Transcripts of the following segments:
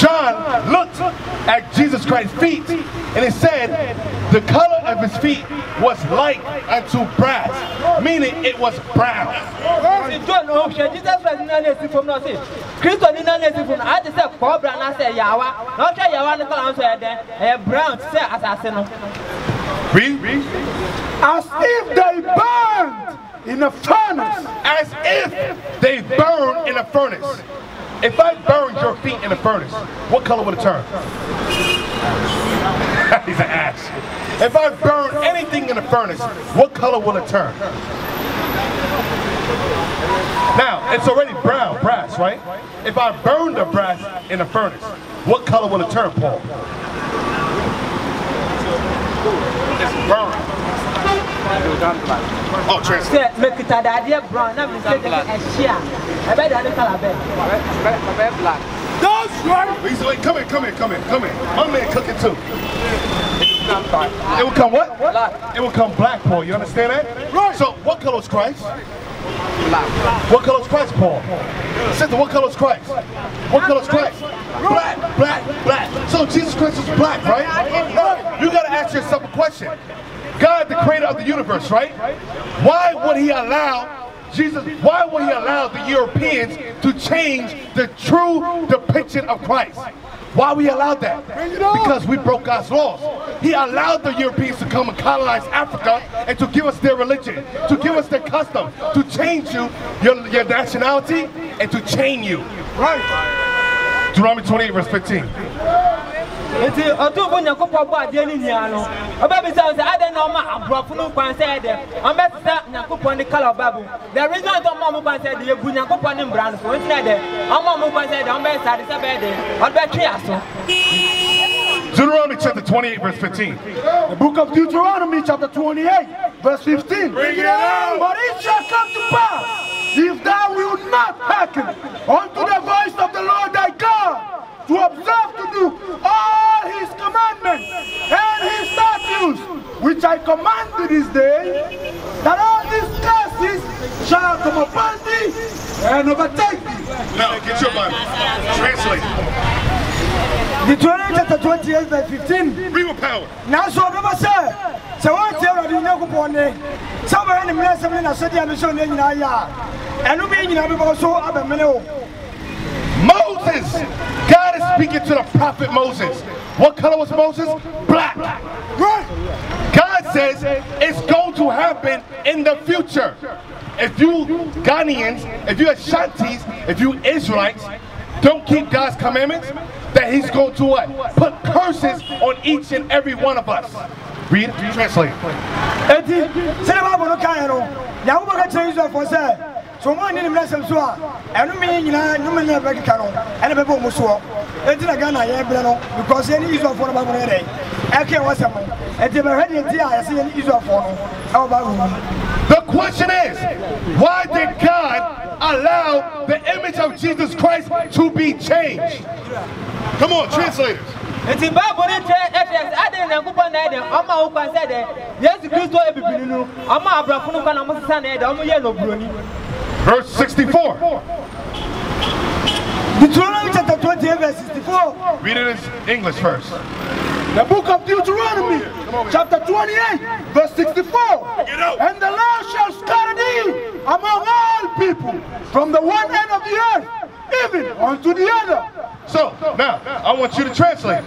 John looked at Jesus Christ's feet and it said the color of his feet was like unto brass, meaning it was brown. John o hwɛ Jesus Christ nina na esi fam na ɔsi Kristo nina na esi fam na adi sɛ kɔɔbra na sɛ yawa na ɔhwɛ yawa ne kɔla nso yɛ dɛ ɛyɛ brown sɛ asase no. Read. As if they burned in a furnace. As if they burn in a furnace. If I burned your feet in a furnace, what color would it turn? He's an ass. If I burn anything in a furnace, what color will it turn? Now, it's already brown, brass, right? If I burn the brass in a furnace, what color will it turn, Paul? It's burned. Oh, translate. Sɛ mekita dadeɛ brown na mi sɛ de ɛhyia ɛbɛ da ne kala bɛ. Those right. Come here, come here, come here, come here. My man cooking too. It will come what? It will come black, Paul. You understand that? Right. So, what color is Christ? Black. What color is Christ, Paul? Sister, what color is Christ? What color is Christ? Black, black, black. So Jesus Christ is black, right? You got to ask yourself a question. God, the creator of the universe, right? Why would he allow Jesus, why would he allow the Europeans to change the true depiction of Christ? Why we allowed that? Because we broke God's laws. He allowed the Europeans to come and colonize Africa and to give us their religion, to give us their custom, to change you, your, your nationality, and to chain you. Right. Deuteronomy 28 verse 15. Nti ɔtumfo nyankopɔn bɔ adeɛ ne nyinaa no ɔbɛbisa wo sɛ adɛn na ɔma aborɔfo no kwan sɛ ɛdɛ ɔmbɛsesa nyankopɔn ne kala ɔba mu the reason sɛ ɔma ɔmo kwan sɛ ɛdɛ yɛbu nyankopɔn ne mbra no so ɔnti na ɛdɛ ɔma ɔmo kwan sɛ ɛdɛ ɔmbɛyɛ sade sɛ bɛyɛ dɛ ɔde bɛtwe aso Deuteronomy chapter 28 verse 15. The book of Deuteronomy, chapter 28, verse 15. Bring it out. But it shall come to pass, if thou wilt not hearken unto the voice of the Lord thy God, to observe to do all his commandments and his statutes, which I command thee this day, that all these curses shall come upon thee and overtake thee. Now, get your Bible. Translate. Deuteronomy chapter 28, verse 15. Read with power. nanso ɔbɛbɛ sɛ sɛ woantie awurade nyankopɔn ne sɛ wobɛyɛ ne mmerɛsɛm ne nasɛdeɛ no sɛ ne nyinaa yɛ a ɛno bɛyɛ nyinaa bɛbɔ so abɛmene wo oh. Moses, God is speaking to the prophet Moses. What color was Moses? Black. It's going to happen in the future. If you Ghanaians, if you Ashantis, if you Israelites don't keep God's commandments, that He's going to what? Put curses on each and every one of us. Read, translate. no no sɛ ɔma ne ne mmerɛsɛm so a ɛnome nyinaa nome no na ghana no because yɛne israelfoɔ no bible no yɛdɛ ɛkɛ wɔsɛm no enti bɛhwɛ deɛ nti a yɛsɛ yɛne israelfoɔ no ɛwɔ bible mu The question is, why did God allow the image of Jesus Christ to be changed? Come on, translators. nti bible ne kyerɛ ɛkyerɛ sɛ adɛn na ɛdɛ ɔma wo kwan sɛ dɛ yesu kristo abibini no ɔma aborɔfo no kwan na ɔmo sesa na ɛdɛ ɔmo yɛ no Verse 64. Deuteronomy chapter 28 verse 64 Read it in English first. The book of Deuteronomy, chapter 28, verse 64. And the Lord shall scatter thee among all people, from the one end of the earth, even unto the other. So, now, I want you to translate.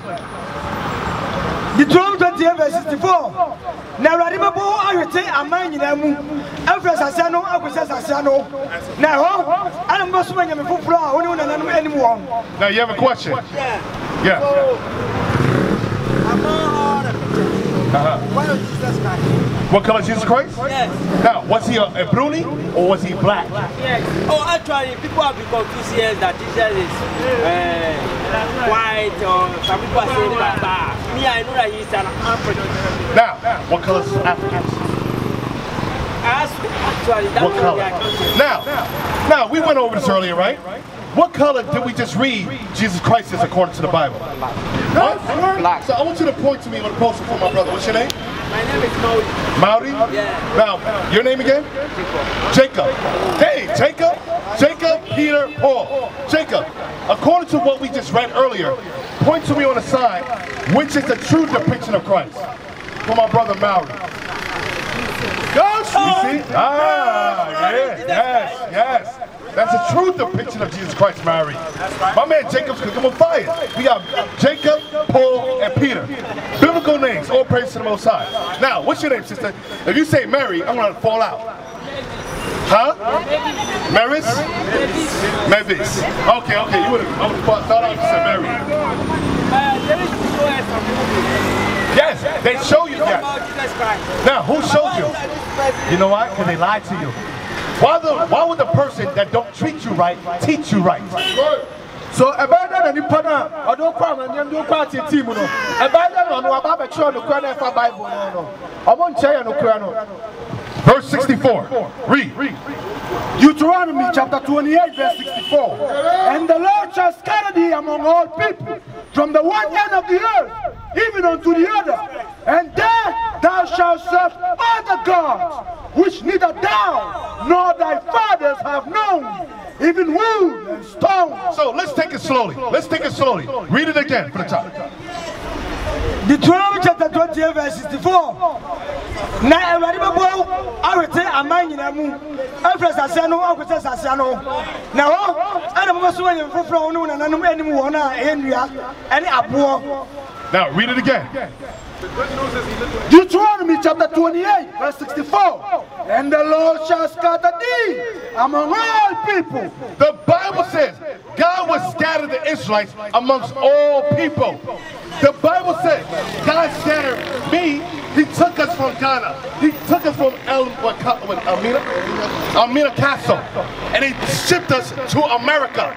Deuteronomy 28, verse 64. Na Awurade bɛbɔ ahwete aman nyinaa mu afiri asase no akɔsi asase no na ɛhɔ ana mobɛsoma nyame foforɔ a wo ne wo nananom anim wɔn Now, you have a question? Yeah. What color is Jesus Christ? Yes. Now, was he a, a bruni or was he black? Yes. Oh, actually, people have been confused here that Jesus is uh, white or some people are saying that. But me, I know that he's an African. Now, what color is Africans? Actually, that What color? we are counting. Now, now we went over this earlier, right? What color did we just read Jesus Christ is according to the Bible? Huh? Black. So I want you to point to me on the poster for my brother. What's your name? My name is Maui. Maori? Yeah. Now, your name again? Jacob. Hey, Jacob. Jacob, Peter, Paul. Jacob, according to what we just read earlier, point to me on the side, which is the true depiction of Christ. For my brother Maori. You see? Ah, yeah, yes, yes. That's a true depiction of Jesus Christ, Mary. My man Jacob's cooking on fire. We got Jacob, Paul, and Peter. Biblical names, all praise to the Most High. Now, what's your name, sister? If you say Mary, I'm gonna fall out. Huh? Maris? Mavis. Okay, okay. You would have. Thought I said Mary. Yes, they show you that. Now, who showed you? You know why? Because they lied to you. Why, the, why would the person that don't treat you right teach you right? So ɛbɛyɛ dɛ na nipa no a ɔde wokɔ amanneɛm de wokɔ atete mu no ɛbɛyɛ dɛ na ɔno waba abɛkyerɛ nokora na ɛfa bible no no ɔmo nkyerɛ yɛ nokora no Verse 64. Read. Deuteronomy chapter 28 verse 64 And the Lord shall scatter thee among all people from the one end of the earth even unto the other and there thou shalt serve other gods which neither thou nor thy fathers have known even wood and stone So let's take it slowly. Let's take it slowly. Read it again from the top. Deuteronomy chapter 28 verse 64. Na Awurade bɛbɔ awete aman nyinaa mu afiri asase no akɔsɛ asase no. Na hɔ ɛna mobɛso anyam foforɔ wo ne wo nananom anim wɔn a ɛyɛ nnua ɛne aboɔ. Now read it again. Deuteronomy chapter 28, verse 64. And the Lord shall scatter thee among all people. The Bible says God will scatter the Israelites amongst all people. The Bible says God scattered me. He took us from Ghana. He took us from El, Ca- what, Castle, and he shipped us to America.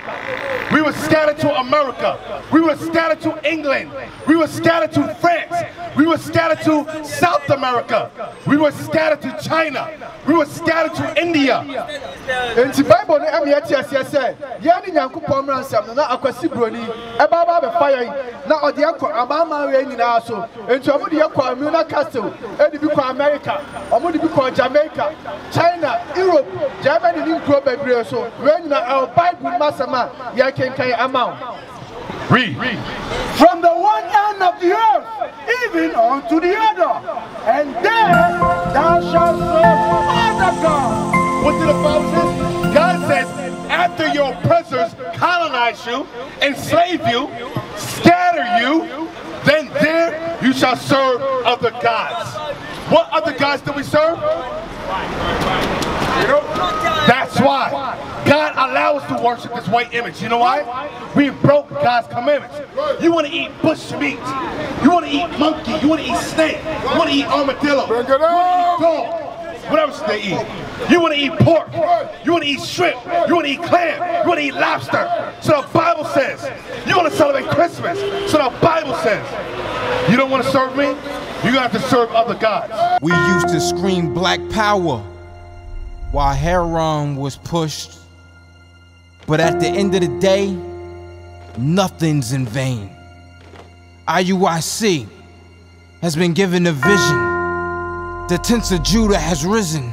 We were scattered to America. We were scattered to England. We were scattered to France. We were scattered to South America. We were scattered to China. We were scattered to India. Enti Bible no ɛmi ɛte aseɛ sɛ yɛn ne Nyankopɔn mmara nsɛm no na akwasi buroni ɛba aba abɛfa yɛn na ɔde yɛn kɔ amanaman wei nyinaa so enti ɔmo de yɛn kɔ Amuna Castle ɛde bi kɔ America ɔmo de bi kɔ Jamaica China Europe Germany ne nkuro bebree so wei nyinaa ɛwɔ Bible mu asɛm a yɛkenkan ama wo. Read. from the one end of the earth even unto the other and there thou shalt serve other gods. What did the Bible say? God says, after your oppressors colonize you, enslave you, scatter you, then there you shall serve other gods. What other gods do we serve? That's why God allows us to worship this white image. You know why? We broke God's commandments. You want to eat bush meat. You want to eat monkey. You want to eat snake. You want to eat armadillo. You want to eat dog. What they eat? You want to eat pork. You want to eat shrimp. You want to eat clam. You want to eat lobster. So the Bible says. You want to celebrate Christmas. So the Bible says. You don't want to serve me? To have to serve other gods. We used to scream black power while Heron was pushed. But at the end of the day, nothing's in vain. IUIC has been given a vision. The tents of Judah has risen.